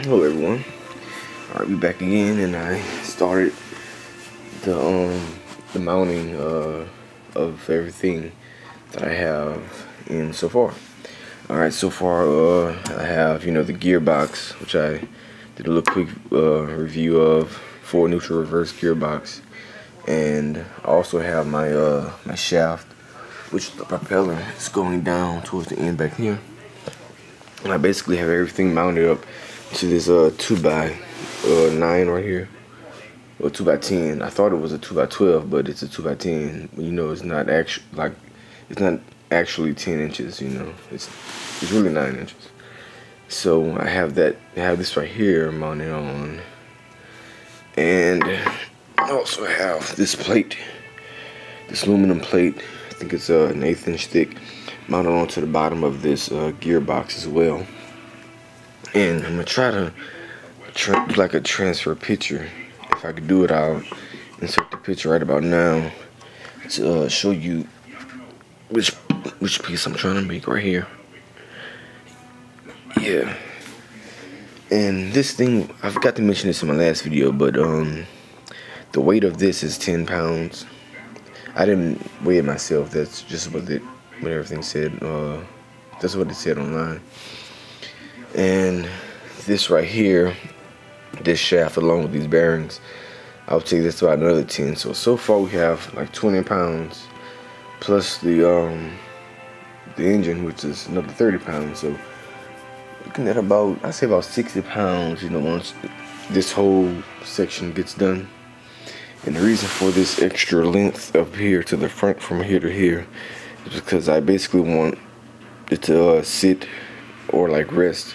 Hello everyone. Alright, we back again and I started the um the mounting uh of everything that I have in so far. Alright, so far uh I have, you know, the gearbox, which I did a little quick uh, review of for neutral reverse gearbox. And I also have my uh my shaft, which the propeller is going down towards the end back here. And I basically have everything mounted up to this uh 2 by uh 9 right here? Or 2 by 10 I thought it was a 2 by 12 but it's a 2 by 10 you know it's not actually like it's not actually 10 inches you know. It's it's really 9 inches. So I have that I have this right here mounted on. And I also have this plate this aluminum plate. I think it's uh, an eighth inch thick mounted onto the bottom of this uh, gearbox as well I'm gonna try to like a transfer picture. If I could do it, I'll insert the picture right about now to uh, show you which which piece I'm trying to make right here. Yeah. And this thing, I forgot to mention this in my last video, but um, the weight of this is 10 pounds. I didn't weigh it myself. That's just what it, what everything said. Uh, that's what it said online. And this right here, this shaft along with these bearings, I'll take this about another 10. So, so far we have like 20 pounds plus the, um, the engine, which is another 30 pounds. So looking at about, I say about 60 pounds, you know, once this whole section gets done. And the reason for this extra length up here to the front from here to here is because I basically want it to uh, sit or like rest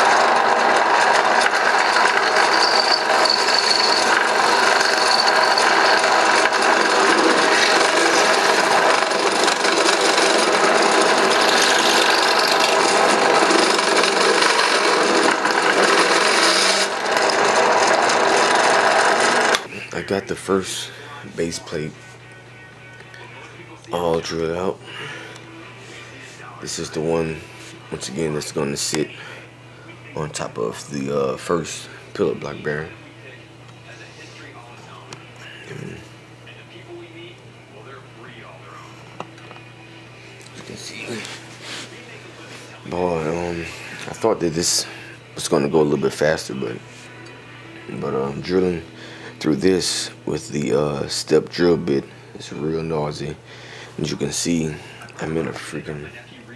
got the first base plate all drilled out. This is the one, once again, that's going to sit on top of the uh, first pillar block bearing. You can see, boy, um, I thought that this was going to go a little bit faster, but but um, drilling through this with the uh, step drill bit. It's real noisy. As you can see, I'm in a freaking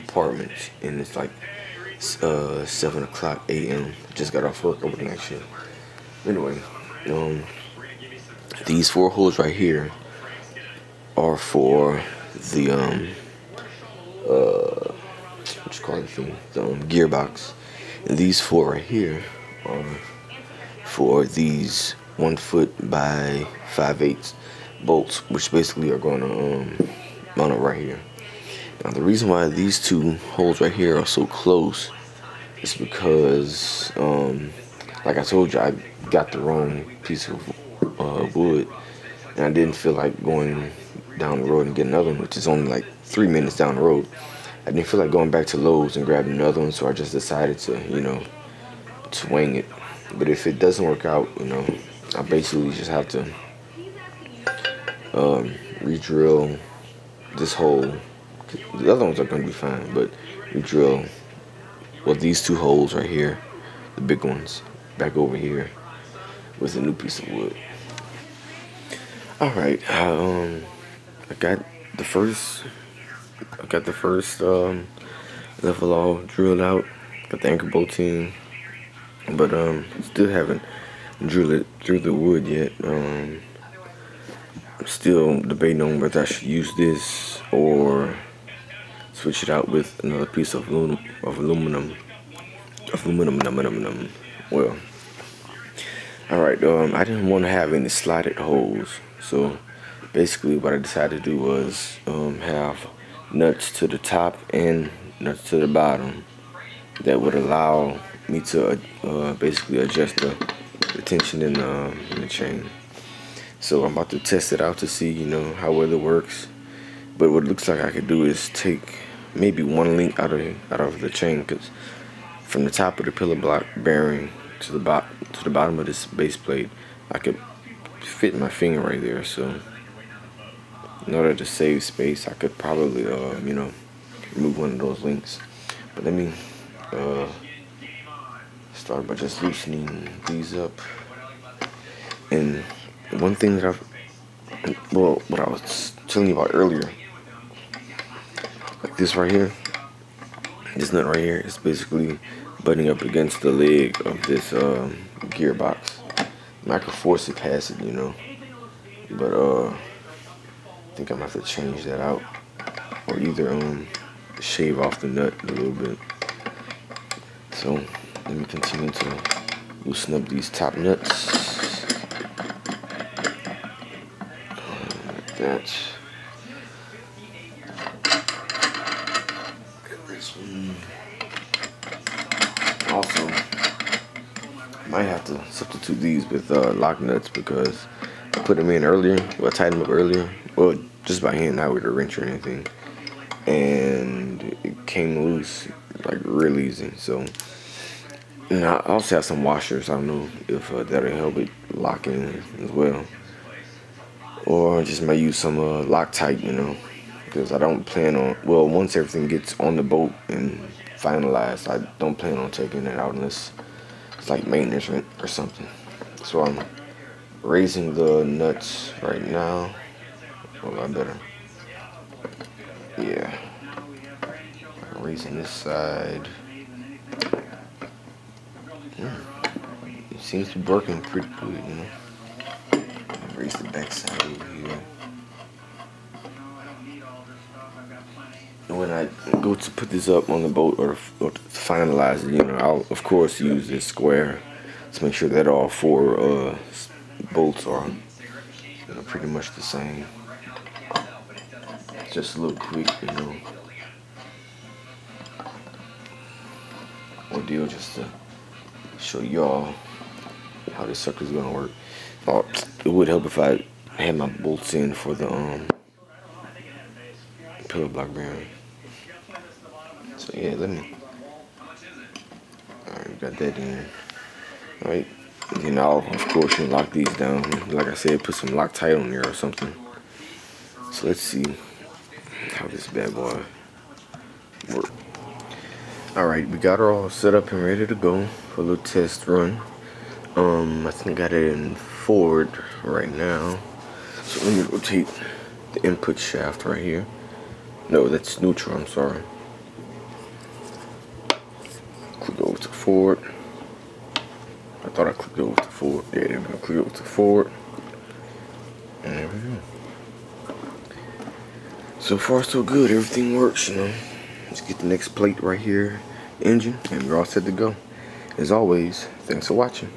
apartment and it's like uh, 7 o'clock a.m. Just got off work over the night shift. Anyway, um, these four holes right here are for the, um, uh, what you call it thing, the um, gearbox. And these four right here are for these one foot by five eighths bolts, which basically are going to um, mount it right here. Now the reason why these two holes right here are so close is because, um, like I told you, I got the wrong piece of uh, wood, and I didn't feel like going down the road and getting another one, which is only like three minutes down the road. I didn't feel like going back to Lowe's and grabbing another one, so I just decided to, you know, swing it. But if it doesn't work out, you know, I basically just have to um, re-drill this hole. The other ones are going to be fine, but re-drill well these two holes right here, the big ones, back over here with a new piece of wood. All right, um, I got the first, I got the first um, level all drilled out. Got the anchor bolt in, but um, still haven't drill it through the wood yet. Um, I'm still debating on whether I should use this or switch it out with another piece of aluminum. Of aluminum. Of aluminum, aluminum. Well, all right. Um, I didn't want to have any slotted holes, so basically what I decided to do was um, have nuts to the top and nuts to the bottom that would allow me to uh, basically adjust the, the tension in the, um, in the chain. So I'm about to test it out to see, you know, how well it works. But what it looks like I could do is take maybe one link out of out of the chain, because from the top of the pillar block bearing to the bot to the bottom of this base plate, I could fit my finger right there. So in order to save space, I could probably, uh, you know, remove one of those links. But let me uh, start by just loosening these up. And one thing that I've, well, what I was telling you about earlier, like this right here, this nut right here is basically butting up against the leg of this um, gearbox. And I could force it past it, you know, but uh, I think I'm gonna have to change that out, or either um shave off the nut a little bit. So let me continue to loosen up these top nuts. Like that. This one. Also, might have to substitute these with uh, lock nuts because I put them in earlier. Well, I tied them up earlier. Well, just by hand, not with a wrench or anything. And it came loose like real easy. So and I also have some washers. I don't know if uh, that'll help it lock in as well. Or just might use some uh, Loctite, you know, because I don't plan on, well, once everything gets on the boat and finalized, I don't plan on taking it out unless it's like maintenance or something. So I'm raising the nuts right now. A lot better. Yeah. Raising this side. It seems to be working pretty good, you know. Raise the back side over here. when I go to put this up on the boat or, or to finalize it, you know, I'll of course use this square to make sure that all four uh, bolts are you know, pretty much the same. Just a little quick, you know. Ordeal just to show y'all how this sucker's gonna work. Oh, it would help if I had my bolts in for the um pillar block bearing. So yeah, let me. Alright, got that in. Alright, then I'll of course you lock these down. Like I said, put some Loctite on there or something. So let's see how this bad boy works. Alright, we got her all set up and ready to go for a little test run. Um, I think I got it in forward right now. So let me rotate the input shaft right here. No, that's neutral, I'm sorry. Click over to forward. I thought I clicked over to forward. Yeah, there we go. Click over to forward. And there we go. So far, so good. Everything works, you know. Let's get the next plate right here, engine, and we're all set to go. As always, thanks for watching.